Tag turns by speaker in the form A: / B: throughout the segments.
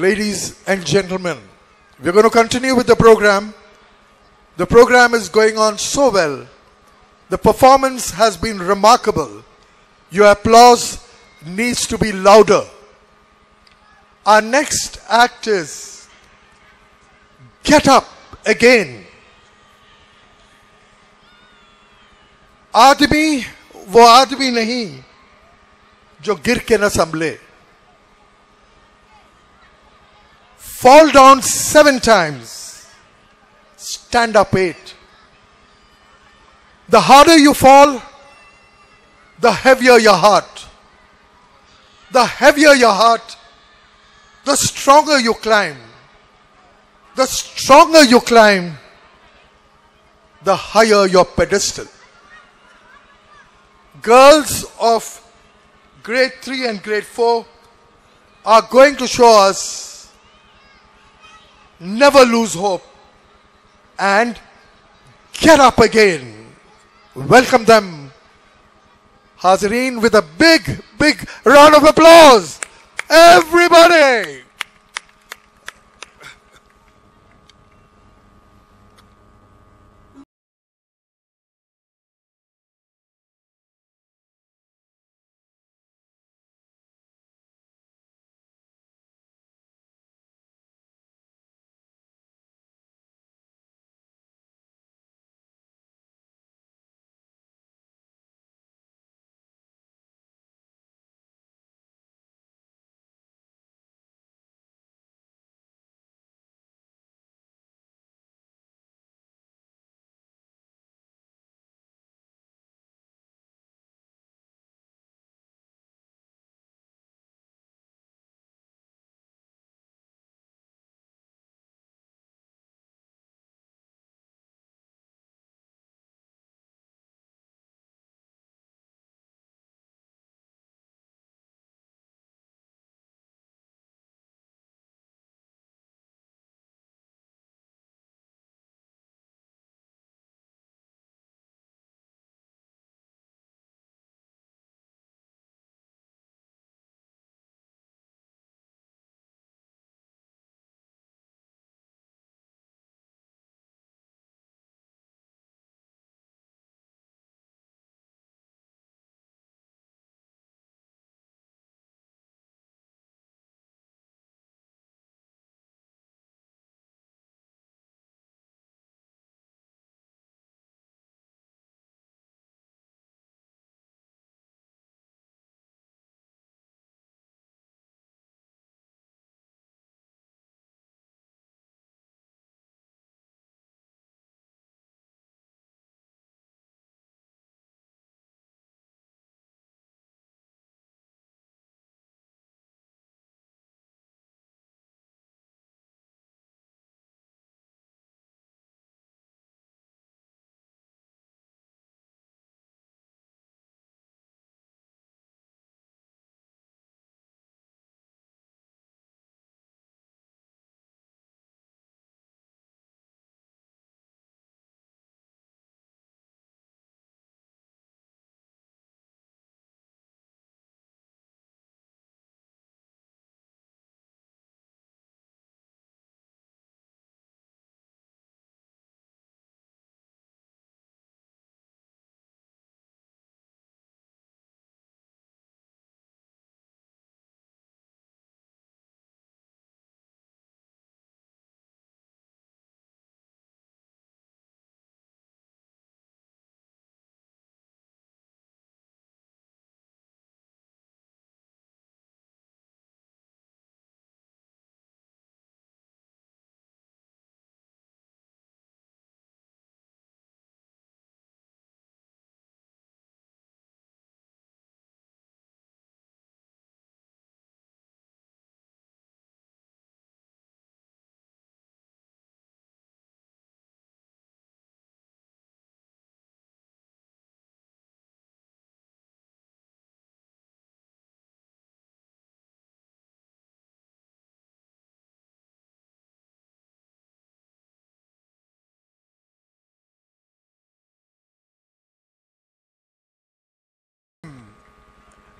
A: Ladies and gentlemen, we're going to continue with the program. The program is going on so well. The performance has been remarkable. Your applause needs to be louder. Our next act is Get Up Again. आदमी वो आदमी नहीं जो गिर के न संभले Fall down seven times. Stand up eight. The harder you fall the heavier your heart. The heavier your heart the stronger you climb. The stronger you climb the higher your pedestal. Girls of grade 3 and grade 4 are going to show us never lose hope and get up again. Welcome them. Hazreen with a big, big round of applause. Everybody.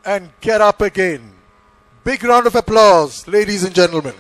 A: And get up again. Big round of applause, ladies and gentlemen.